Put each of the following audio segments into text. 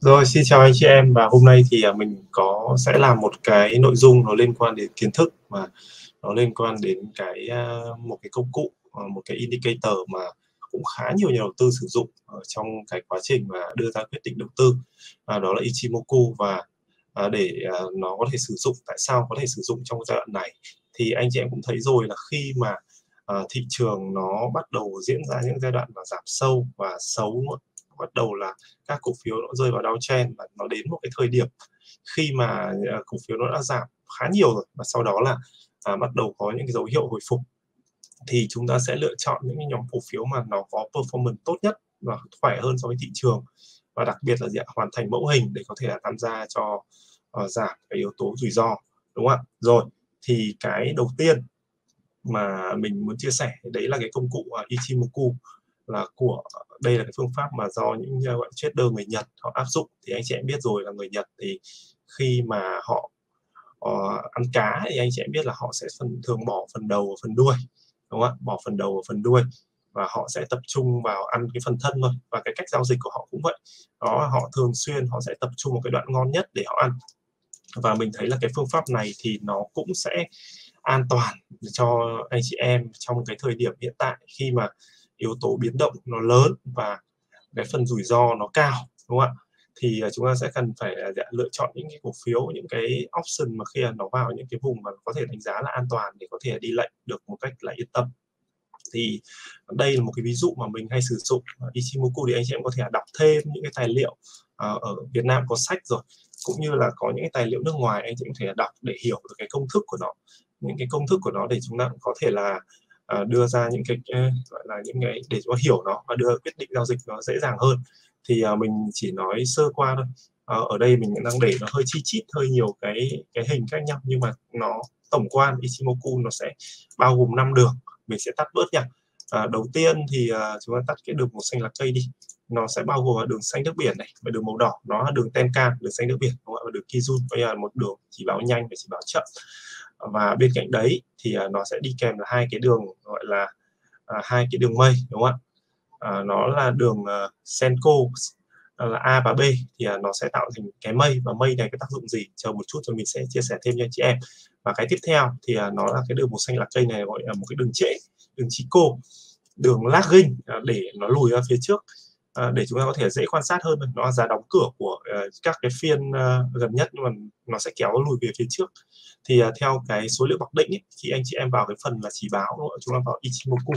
Rồi, xin chào anh chị em. Và hôm nay thì à, mình có sẽ làm một cái nội dung nó liên quan đến kiến thức mà nó liên quan đến cái à, một cái công cụ, à, một cái indicator mà cũng khá nhiều nhà đầu tư sử dụng ở trong cái quá trình mà đưa ra quyết định đầu tư. À, đó là Ichimoku. Và à, để à, nó có thể sử dụng tại sao có thể sử dụng trong giai đoạn này thì anh chị em cũng thấy rồi là khi mà à, thị trường nó bắt đầu diễn ra những giai đoạn mà giảm sâu và xấu bắt đầu là các cổ phiếu nó rơi vào downtrend và nó đến một cái thời điểm khi mà à, cổ phiếu nó đã giảm khá nhiều rồi và sau đó là à, bắt đầu có những cái dấu hiệu hồi phục. Thì chúng ta sẽ lựa chọn những cái nhóm cổ phiếu mà nó có performance tốt nhất và khỏe hơn so với thị trường và đặc biệt là gì hoàn thành mẫu hình để có thể là tham gia cho uh, giảm cái yếu tố rủi ro đúng không ạ? Rồi thì cái đầu tiên mà mình muốn chia sẻ đấy là cái công cụ uh, Ichimoku là của đây là cái phương pháp mà do những ờ, bạn trader người Nhật họ áp dụng. Thì anh chị em biết rồi là người Nhật thì khi mà họ uh, ăn cá thì anh chị em biết là họ sẽ phần thường bỏ phần đầu và phần đuôi đúng không ạ? Bỏ phần đầu và phần đuôi và họ sẽ tập trung vào ăn cái phần thân thôi. Và cái cách giao dịch của họ cũng vậy. Đó họ thường xuyên họ sẽ tập trung một cái đoạn ngon nhất để họ ăn. Và mình thấy là cái phương pháp này thì nó cũng sẽ an toàn cho anh chị em trong cái thời điểm hiện tại khi mà yếu tố biến động nó lớn và cái phần rủi ro nó cao, đúng không ạ? Thì à, chúng ta sẽ cần phải à, dạ, lựa chọn những cái cổ phiếu, những cái option mà khi nó vào những cái vùng mà có thể đánh giá là an toàn để có thể đi lệnh được một cách là yên tâm. Thì đây là một cái ví dụ mà mình hay sử dụng. À, Ichimoku thì anh chị em có thể đọc thêm những cái tài liệu ở Việt Nam có sách rồi, cũng như là có những cái tài liệu nước ngoài anh chị cũng thể đọc để hiểu được cái công thức của nó, những cái công thức của nó để chúng ta có thể là uh, đưa ra những cái gọi là những cái để cho hiểu nó và đưa quyết định giao dịch nó dễ dàng hơn. Thì uh, mình chỉ nói sơ qua thôi. Uh, ở đây mình đang để nó hơi chi chít hơi nhiều cái cái hình khác nhau nhưng mà nó tổng quan Ichimoku nó sẽ bao gồm năm đường mình sẽ tắt bớt nha. À, đầu tiên thì chúng ta tắt cái đường màu xanh lá cây đi. Nó sẽ bao gồm đường xanh nước biển này và đường màu đỏ. Nó là đường tenkan đường xanh nước biển đúng không? và đường kizun. Đây là một đường chỉ báo nhanh và chỉ báo chậm và bên cạnh đấy thì uh, nó sẽ đi kèm là hai cái đường gọi là uh, hai cái đường mây đúng không ạ? Uh, nó là đường uh, senko là A và B thì uh, nó sẽ tạo thành cái mây. Và mây này cái tác dụng gì? Chờ một chút rồi mình sẽ chia sẻ thêm cho chị em. Và cái tiếp theo thì uh, nó là cái đường màu xanh lá cây này gọi là một cái đường trễ đường chico đường lagging uh, để nó lùi ra phía trước. uh, Ờ, để chúng ta có thể dễ quan sát hơn nó là giá đóng cửa của uh, các cái phiên uh, gần nhất nhưng mà nó sẽ kéo lùi về phía trước. Thì uh, theo cái số liệu mặc định ấy, khi anh chị em vào cái phần là chỉ báo chúng ta vào Ichimoku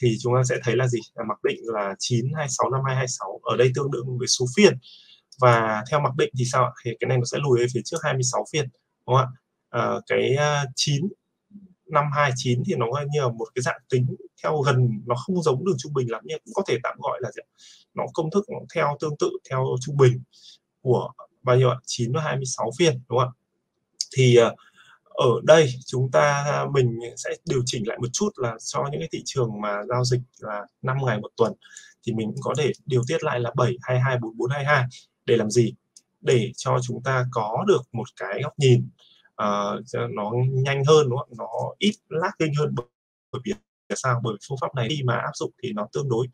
thì chúng ta sẽ thấy là gì? Là mặc định là 9 26 năm 226 ở đây tương đương với số phiên. Và theo mặc định thì sao thì cái này nó sẽ lùi về phía trước 26 phiên đúng không ạ? À, cái 9 năm 29 thì nó như là một cái dạng tính theo gần, nó không giống đường trung bình lắm, nhưng cũng có thể tạm gọi là gì nó công thức nó theo tương tự theo trung bình của bao nhiêu ạ? 9 và 26 phiên, đúng không ạ? Thì ờ, ở đây chúng ta à, mình sẽ điều chỉnh lại một chút là cho những cái thị trường mà giao dịch là 5 ngày một tuần thì mình cũng có thể điều tiết lại là 7 22 44 22 để làm gì? Để cho chúng ta có được một cái góc nhìn uh, nó nhanh hơn đúng không? nó ít lagging hơn bởi vì sao? Bởi phương pháp này khi mà áp dụng thì nó tương đối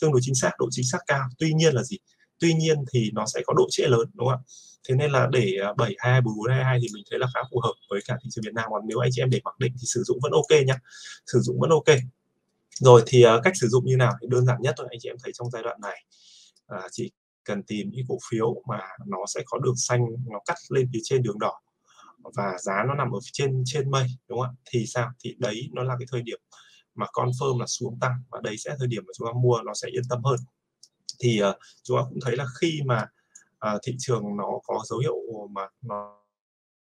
tương đối chính xác độ chính xác cao. Tuy nhiên là gì? Tuy nhiên thì nó sẽ có độ trễ lớn đúng không ạ? Thế nên là để 72 44 22 thì mình thấy là khá phù hợp với cả thị trường Việt Nam. Còn nếu anh chị em để mặc định thì sử dụng vẫn ok nhá. Sử dụng vẫn ok. Rồi thì uh, cách sử dụng như nào thì đơn giản nhất thôi. Anh chị em thấy trong giai đoạn này uh, chỉ cần tìm những cổ phiếu mà nó sẽ có đường xanh nó cắt lên phía trên đường đỏ và giá nó nằm ở trên trên mây đúng không ạ? Thì sao? Thì đấy nó là cái thời điểm mà confirm là xuống tăng và đấy sẽ thời điểm mà chúng ta mua nó sẽ yên tâm hơn. Thì uh, chúng ta cũng thấy là khi mà uh, thị trường nó có dấu hiệu mà nó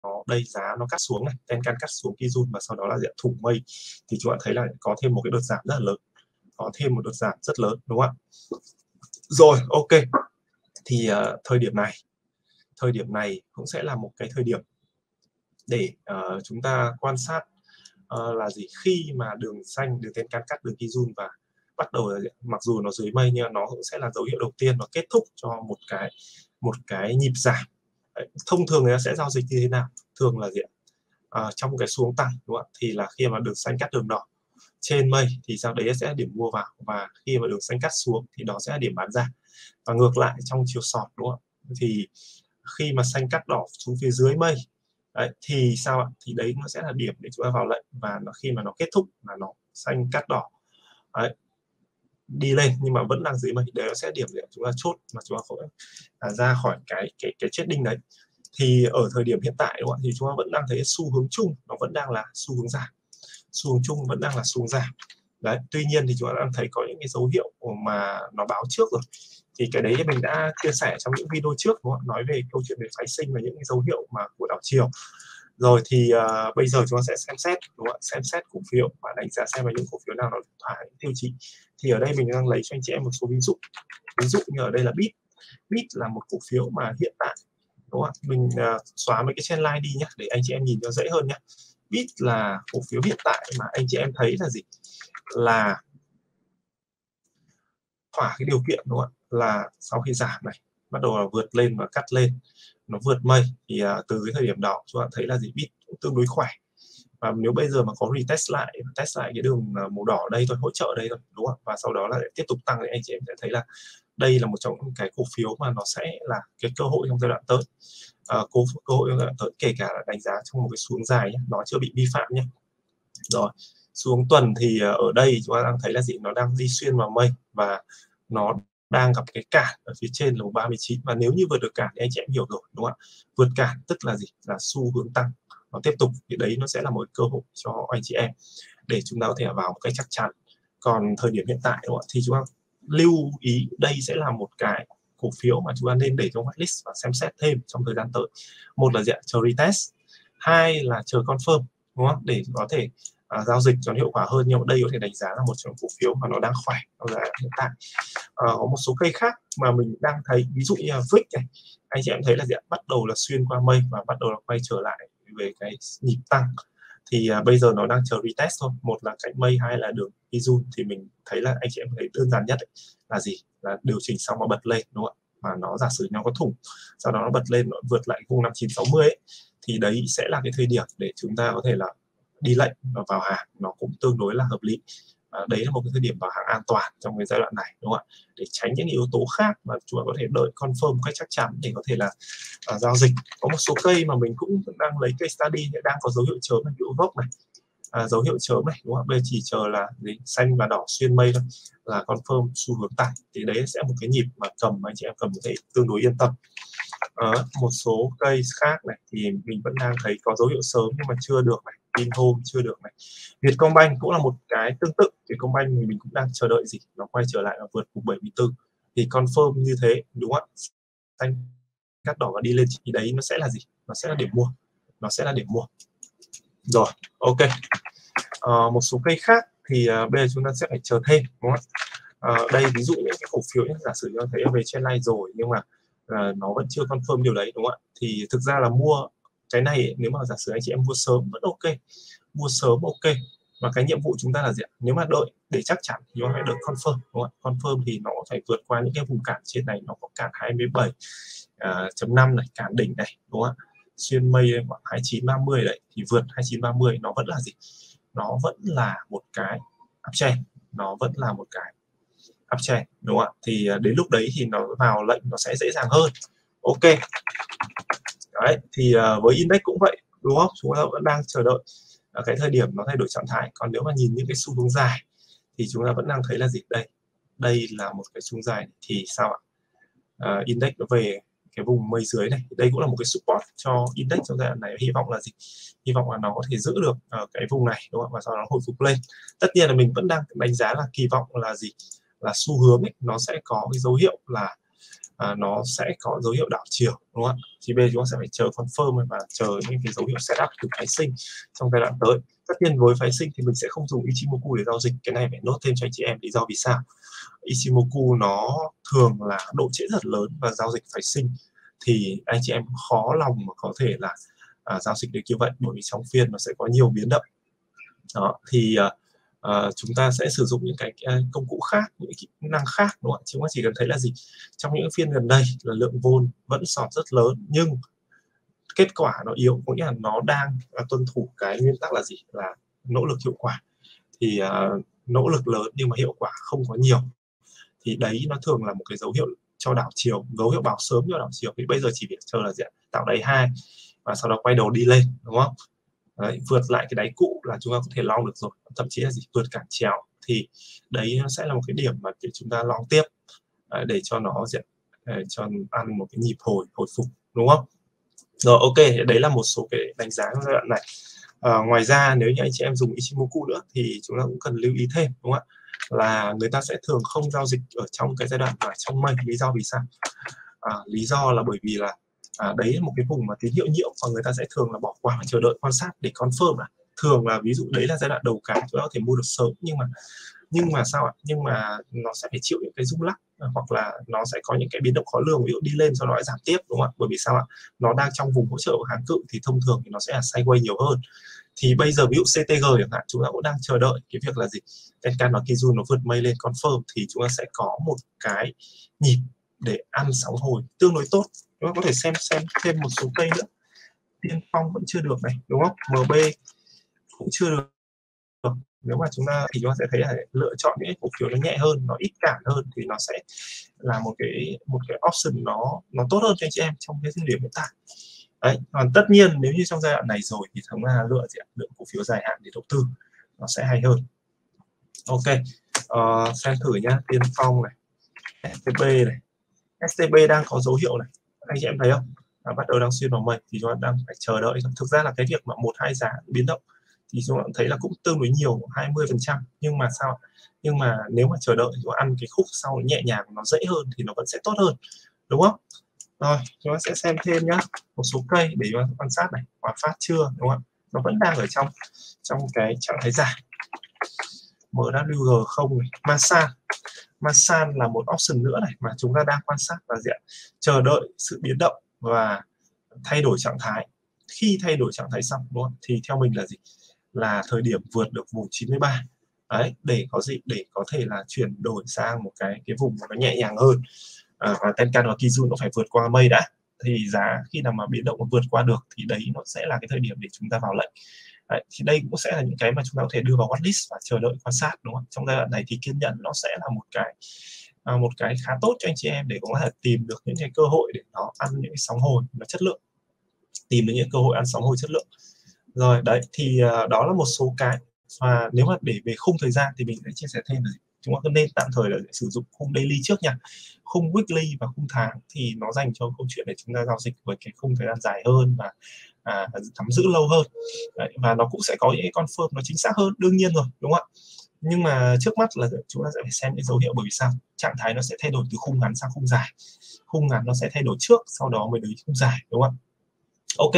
nó đây giá nó cắt xuống này Tenkan cắt xuống Kijun và sau đó là diện thủng mây thì chúng ta thấy là có thêm một cái đợt giảm rất là lớn có thêm một đợt giảm rất lớn đúng không ạ? Rồi ok. Thì uh, thời điểm này thời điểm này cũng sẽ là một cái thời điểm để uh, chúng ta quan sát uh, là gì? Khi mà đường xanh đường Tenkan cắt đường Kijun và bắt đầu mặc dù nó dưới mây nhưng nó cũng sẽ là dấu hiệu đầu tiên nó kết thúc cho một cái một cái nhịp giảm. Đấy, thông thường nó sẽ giao dịch như thế nào? Thường là gì à, trong cái xuống tăng đúng không? thì là khi mà đường xanh cắt đường đỏ trên mây thì sau đấy sẽ là điểm mua vào và khi mà đường xanh cắt xuống thì đó sẽ là điểm bán ra. Và ngược lại trong chiều sọt đúng không thì khi mà xanh cắt đỏ xuống phía dưới mây đấy, thì sao ạ? Thì đấy nó sẽ là điểm để chúng ta vào lệnh và nó khi mà nó kết thúc là nó xanh cắt đỏ. Đấy, đi lên nhưng mà vẫn đang dưới mây. Đấy nó sẽ điểm để chúng ta chốt mà chúng ta khỏi à, ra khỏi cái cái cái chết đinh đấy. Thì ở thời điểm hiện tại đúng không? thì chúng ta vẫn đang thấy xu hướng chung nó vẫn đang là xu hướng giảm. Xu hướng chung vẫn đang là xu hướng giảm đấy tuy nhiên thì chúng ta đang thấy có những cái dấu hiệu mà nó báo trước rồi. Thì cái đấy mình đã chia sẻ trong những video trước đúng không? nói về câu chuyện về phái sinh và những cái dấu hiệu mà của đảo chiều rồi thì uh, bây giờ chúng ta sẽ xem xét đúng không? xem xét cổ phiếu và đánh giá xem là những cổ phiếu nào nó thỏa những tiêu chí. Thì ở đây mình đang lấy cho anh chị em một số ví dụ. Ví dụ như ở đây là bit. Bit là một cổ phiếu mà hiện tại đúng không mình uh, xóa mấy cái trên line đi nhé để anh chị em nhìn cho dễ hơn nhé bit là cổ phiếu hiện tại mà anh chị em thấy là gì? Là thỏa cái điều kiện đúng không ạ? Là sau khi giảm này bắt đầu là vượt lên và cắt lên nó vượt mây thì uh, từ cái thời điểm đó chúng ta thấy là gì? Bit cũng tương đối khỏe. Và nếu bây giờ mà có retest lại test lại cái đường à, màu đỏ đây thôi hỗ trợ đây thôi đúng không và sau đó là tiếp tục tăng thì anh chị em sẽ thấy là đây là một trong những cái cổ phiếu mà nó sẽ là cái cơ hội trong giai đoạn tới. À, cơ, cơ hội trong giai đoạn tới kể cả là đánh giá trong một cái xuống dài nhé nó chưa bị vi phạm nhé rồi xuống tuần thì ờ, ở đây chúng ta đang thấy là gì? Nó đang đi xuyên vào mây và nó đang gặp cái cản ở phía trên là 39 và nếu như vượt được cản thì anh chị em hiểu rồi, đúng không ạ? Vượt cản tức là gì? Là xu hướng tăng. Nó tiếp tục, thì đấy nó sẽ là một cơ hội cho anh chị em để chúng ta có thể vào một cách chắc chắn. Còn thời điểm hiện tại, đúng không? thì chúng ta lưu ý đây sẽ là một cái cổ phiếu mà chúng ta nên để trong whitelist và xem xét thêm trong thời gian tới. Một là diện chờ retest. Hai là chờ confirm, đúng không? Để có thể à, giao dịch cho hiệu quả hơn nhưng mà đây có thể đánh giá là một trong cổ phiếu mà nó đang khỏe trong giá hiện tại. À, có một số cây khác mà mình đang thấy ví dụ như là VIX này anh chị em thấy là diện bắt đầu là xuyên qua mây và bắt đầu là quay trở lại về cái nhịp tăng. Thì à, bây giờ nó đang chờ retest thôi một là cạnh mây hai là đường Izun thì mình thấy là anh chị em thấy đơn giản nhất ấy, là gì? Là điều chỉnh xong nó bật lên đúng không ạ? Mà nó giả sử nó có thủng sau đó nó bật lên nó vượt lại vùng 5960 ấy, thì đấy sẽ là cái thời điểm để chúng ta có thể là đi lệnh và vào hàng nó cũng tương đối là hợp lý. À, đấy là một cái thời điểm vào hàng an toàn trong cái giai đoạn này đúng không ạ? Để tránh những yếu tố khác mà chúng ta có thể đợi confirm một cách chắc chắn để có thể là à, giao dịch. Có một số cây mà mình cũng đang lấy cây study đang có dấu hiệu chớm là hiệu gốc này. À, dấu hiệu chớm này đúng không bây giờ chỉ chờ là gì? Xanh và đỏ xuyên mây thôi là confirm xu hướng tải. thì đấy sẽ một cái nhịp mà cầm anh chị em cầm có thể tương đối yên tâm. À, một số cây khác này thì mình vẫn đang thấy có dấu hiệu sớm nhưng mà chưa được này. Vinhome chưa được này. Vietcombank cũng là một cái tương tự. Vietcombank thì mình cũng đang chờ đợi gì? Nó quay trở lại và vượt vùng 74 thì confirm như thế đúng không ạ? Xanh cắt đỏ và đi lên thì đấy nó sẽ là gì? Nó sẽ là điểm mua. Nó sẽ là điểm mua. Rồi ok. À, một số cây khác thì uh, bây giờ chúng ta sẽ phải chờ thêm đúng không ạ? À, đây ví dụ những cái cổ phiếu giả sử cho thấy về trên này rồi nhưng mà uh, nó vẫn chưa confirm điều đấy đúng không ạ? Thì thực ra là mua cái này nếu mà giả sử anh chị em mua sớm vẫn ok. Mua sớm ok. Và cái nhiệm vụ chúng ta là gì ạ? Nếu mà đợi để chắc chắn thì chúng ta phải đợi confirm đúng không ạ? Confirm thì nó phải vượt qua những cái vùng cản trên này nó có cản 27 uh, à, chấm 5 này cản đỉnh này đúng không ạ? Xuyên mây khoảng 29 30 đấy thì vượt 29 30 nó vẫn là gì? Nó vẫn là một cái uptrend nó vẫn là một cái uptrend đúng không ạ? Thì à, đến lúc đấy thì nó vào lệnh nó sẽ dễ dàng hơn. Ok đấy thì uh, với index cũng vậy đúng không chúng ta vẫn đang chờ đợi uh, cái thời điểm nó thay đổi trạng thái. Còn nếu mà nhìn những cái xu hướng dài thì chúng ta vẫn đang thấy là gì? Đây đây là một cái xu dài thì sao ạ? Uh, index nó về cái vùng mây dưới này đây cũng là một cái support cho index trong giai đoạn này. Hy vọng là gì? Hy vọng là nó có thể giữ được uh, cái vùng này đúng không và sau đó hồi phục lên. Tất nhiên là mình vẫn đang đánh giá là kỳ vọng là gì? Là xu hướng ấy, nó sẽ có cái dấu hiệu là à, nó sẽ có dấu hiệu đảo chiều đúng không ạ? Thì bây giờ chúng ta sẽ phải chờ confirm và chờ những cái dấu hiệu setup từ phái sinh trong giai đoạn tới. Tất nhiên với phái sinh thì mình sẽ không dùng Ichimoku để giao dịch cái này phải nốt thêm cho anh chị em lý do vì sao. Ichimoku nó thường là độ trễ rất lớn và giao dịch phái sinh thì anh chị em khó lòng mà có thể là à, giao dịch được như vậy bởi vì trong phiên nó sẽ có nhiều biến động. Đó thì à, uh, chúng ta sẽ sử dụng những cái à, công cụ khác những kỹ năng khác đúng không chúng ta chỉ cần thấy là gì? Trong những phiên gần đây là lượng vốn vẫn sọt rất lớn nhưng kết quả nó yếu có nghĩa là nó đang uh, tuân thủ cái nguyên tắc là gì? Là nỗ lực hiệu quả. Thì uh, nỗ lực lớn nhưng mà hiệu quả không có nhiều. Thì đấy nó thường là một cái dấu hiệu cho đảo chiều dấu hiệu báo sớm cho đảo chiều. Thì bây giờ chỉ việc chờ là gì tạo đáy hai và sau đó quay đầu đi lên đúng không? Đấy, vượt lại cái đáy cũ là chúng ta có thể long được rồi thậm chí là gì vượt cản chéo thì đấy sẽ là một cái điểm mà để chúng ta long tiếp à, để cho nó diện à, cho ăn một cái nhịp hồi hồi phục đúng không? Rồi ok đấy là một số cái đánh giá giai đoạn này. À, ngoài ra nếu như anh chị em dùng Ichimoku nữa thì chúng ta cũng cần lưu ý thêm đúng không ạ? Là người ta sẽ thường không giao dịch ở trong cái giai đoạn mà trong mây. Lý do vì sao? À, lý do là bởi vì là à, đấy là một cái vùng mà tín hiệu nhiễu và người ta sẽ thường là bỏ qua và chờ đợi quan sát để confirm là thường là ví dụ đấy là giai đoạn đầu cái chúng ta có thể mua được sớm nhưng mà nhưng mà sao ạ? Nhưng mà nó sẽ phải chịu những cái rung lắc à, hoặc là nó sẽ có những cái biến động khó lường ví dụ đi lên sau đó lại giảm tiếp đúng không ạ? Bởi vì sao ạ? Nó đang trong vùng hỗ trợ kháng cự thì thông thường thì nó sẽ là sideways nhiều hơn. Thì bây giờ ví dụ CTG chẳng hạn chúng ta cũng đang chờ đợi cái việc là gì? Tenkan và Kijun nó vượt mây lên confirm thì chúng ta sẽ có một cái nhịp để ăn sóng hồi tương đối tốt chúng ta có thể xem xem thêm một số cây nữa. Tiên phong vẫn chưa được này đúng không? Mb cũng chưa được. Nếu mà chúng ta thì chúng ta sẽ thấy là lựa chọn những cổ phiếu nó nhẹ hơn nó ít cản hơn thì nó sẽ là một cái một cái option nó nó tốt hơn cho anh chị em trong cái thời điểm hiện tại. Đấy còn tất nhiên nếu như trong giai đoạn này rồi thì chúng ta lựa gì lượng cổ phiếu dài hạn để đầu tư nó sẽ hay hơn. Ok uh, xem thử nhá. Tiên phong này stb này. Stb đang có dấu hiệu này anh chị em thấy không? À, bắt đầu đang xuyên vào mây thì chúng ta đang phải chờ đợi. Thực ra là cái việc mà một hai giá biến động thì chúng ta thấy là cũng tương đối nhiều 20 phần trăm. Nhưng mà sao nhưng mà nếu mà chờ đợi chúng ta ăn cái khúc sau nhẹ nhàng nó dễ hơn thì nó vẫn sẽ tốt hơn đúng không? Rồi chúng ta sẽ xem thêm nhá. Một số cây để chúng ta quan sát này. Hòa phát chưa đúng không nó vẫn đang ở trong trong cái trạng thái giảm MWG không này. Masan. Masan là một option nữa này mà chúng ta đang quan sát và diện chờ đợi sự biến động và thay đổi trạng thái. Khi thay đổi trạng thái xong đúng không? thì theo mình là gì? Là thời điểm vượt được vùng 93 đấy để có gì? Để có thể là chuyển đổi sang một cái cái vùng mà nó nhẹ nhàng hơn. À, và Tenkan và Kijun nó phải vượt qua mây đã. Thì giá khi nào mà biến động vượt qua được thì đấy nó sẽ là cái thời điểm để chúng ta vào lệnh đấy, thì đây cũng sẽ là những cái mà chúng ta có thể đưa vào watchlist và chờ đợi quan sát đúng không? Trong giai đoạn này thì kiên nhẫn nó sẽ là một cái à, một cái khá tốt cho anh chị em để có thể tìm được những cái cơ hội để nó ăn những cái sóng hồi nó chất lượng. Tìm được những cơ hội ăn sóng hồi chất lượng. Rồi đấy thì à, đó là một số cái và nếu mà để về khung thời gian thì mình sẽ chia sẻ thêm này chúng ta nên tạm thời là sử dụng khung daily trước nha. Khung weekly và khung tháng thì nó dành cho câu chuyện để chúng ta giao dịch với cái khung thời gian dài hơn và à, giữ lâu hơn. Đấy, và nó cũng sẽ có những con confirm nó chính xác hơn đương nhiên rồi đúng không ạ? Nhưng mà trước mắt là chúng ta sẽ phải xem những dấu hiệu bởi vì sao? Trạng thái nó sẽ thay đổi từ khung ngắn sang khung dài. Khung ngắn nó sẽ thay đổi trước sau đó mới đến khung dài đúng không ạ? Ok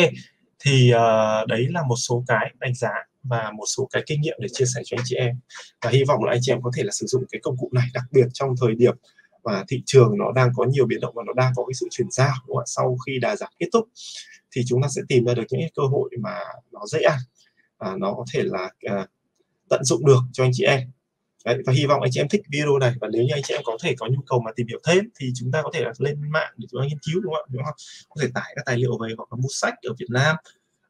thì uh, đấy là một số cái đánh giá và một số cái kinh nghiệm để chia sẻ cho anh chị em. Và hy vọng là anh chị em có thể là sử dụng cái công cụ này đặc biệt trong thời điểm và thị trường nó đang có nhiều biến động và nó đang có cái sự chuyển giao đúng không? sau khi đà giảm kết thúc thì chúng ta sẽ tìm ra được những cái cơ hội mà nó dễ ăn à, nó có thể là à, tận dụng được cho anh chị em. Đấy, và hy vọng anh chị em thích video này và nếu như anh chị em có thể có nhu cầu mà tìm hiểu thêm thì chúng ta có thể là lên mạng để chúng ta nghiên cứu đúng không ạ? Có thể tải các tài liệu về hoặc là mua sách ở Việt Nam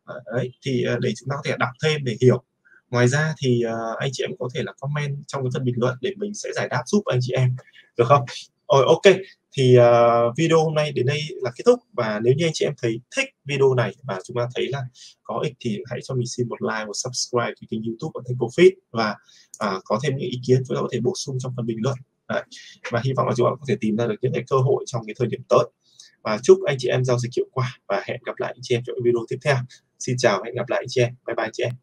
Ờ, đấy thì ờ, để chúng ta có thể đọc thêm để hiểu. Ngoài ra thì uh, anh chị em có thể là comment trong cái phần bình luận để mình sẽ giải đáp giúp anh chị em được không? Rồi ok thì uh, video hôm nay đến đây là kết thúc. Và nếu như anh chị em thấy thích video này và chúng ta thấy là có ích thì hãy cho mình xin một like một subscribe cái kênh youtube của thành profit và uh, có thêm những ý kiến chúng ta có thể bổ sung trong phần bình luận. Đấy. và hy vọng là chúng ta có thể tìm ra được những cái cơ hội trong cái thời điểm tới. Và chúc anh chị em giao dịch hiệu quả và hẹn gặp lại anh chị em trong video tiếp theo xin chào hẹn gặp lại chị em. Bye bye chị em.